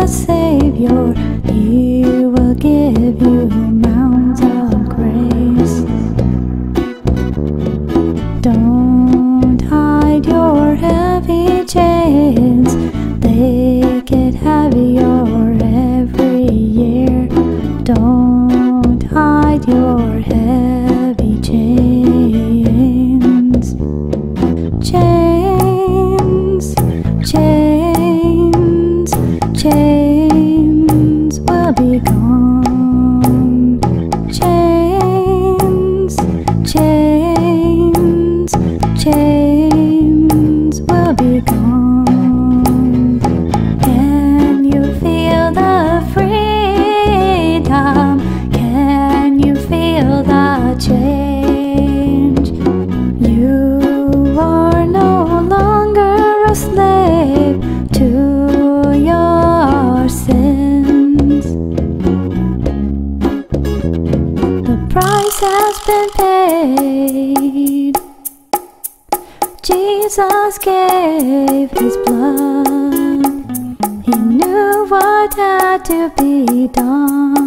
the Savior, He will give you mounds of grace. Don't hide your heavy chains, they get heavier. Change? You are no longer a slave to your sins. The price has been paid. Jesus gave his blood. He knew what had to be done.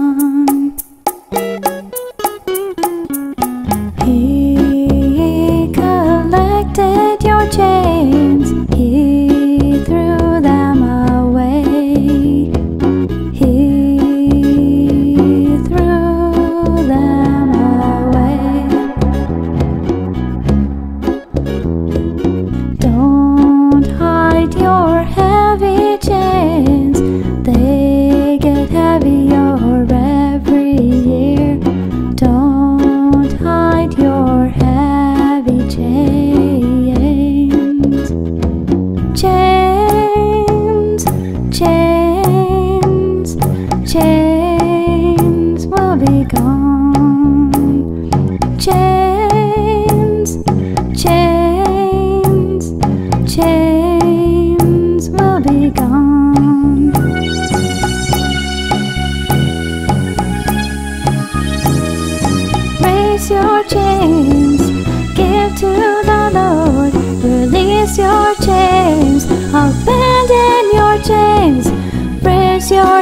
Chains will be gone. Raise your chains, give to the Lord. Release your chains, abandon your chains. Raise your